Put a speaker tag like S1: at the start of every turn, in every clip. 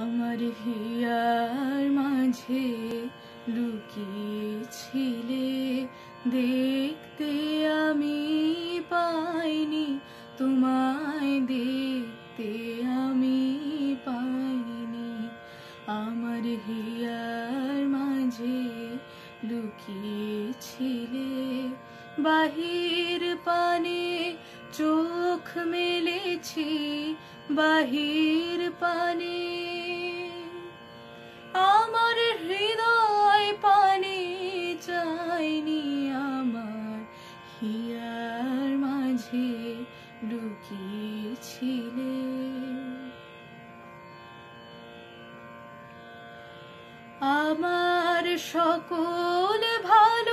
S1: আমার হিয়ার মাঝে লুকিয়েছিলে, দেখতে আমি পাইনি, তোমায় দেখতে আমি পাইনি। আমার হিয়ার মাঝে লুকিয়েছিলে, বাহির পানে চোখ মেলেছি বাহির পানে। আমার হৃদয় পানে চাইনি আমার হিয়ার মাঝে লুকিয়েছিলে। আমার সকল ভালোবাসায়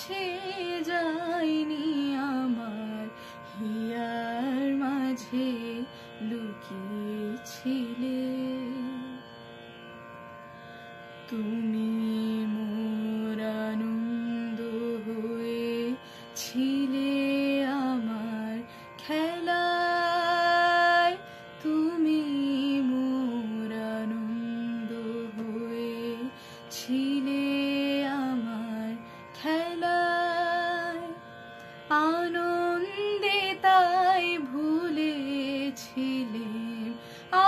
S1: কাছে যাইনি আমার হিয়ার মাঝে লুকিয়েছিলে। তুমি মোর আনন্দ হয়ে খেলায় আনন্দে তাই ভুলেছিলেন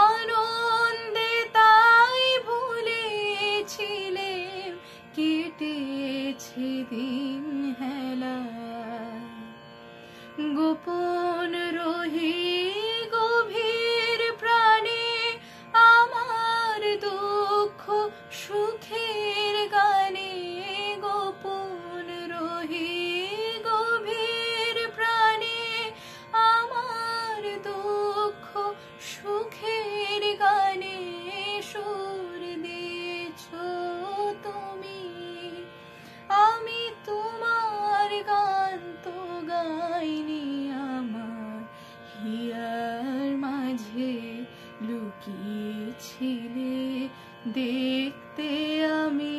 S1: আনন্দে তাই ভুলেছিলেন কেটেছে দিন হেলায়। গোপন দেখতে আমি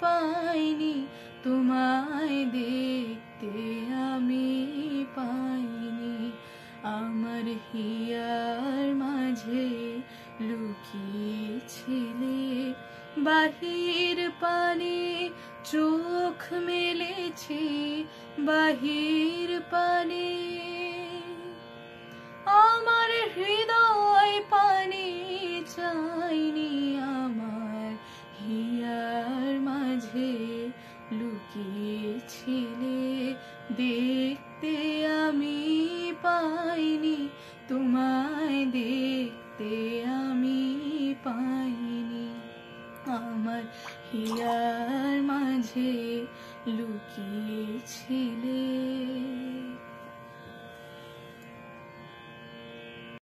S1: পাইনি, তোমায় দেখতে আমি পাইনি। আমার হিয়ার মাঝে লুকিয়েছিলে, বাহির পানে চোখ মেলেছি, বাহির পানে। আমার হৃদয় পানে চাইনি দেখতে আমি পাইনি তোমায় দেখতে আমি পাইনি। আমার হিয়ার মাঝে লুকিয়েছি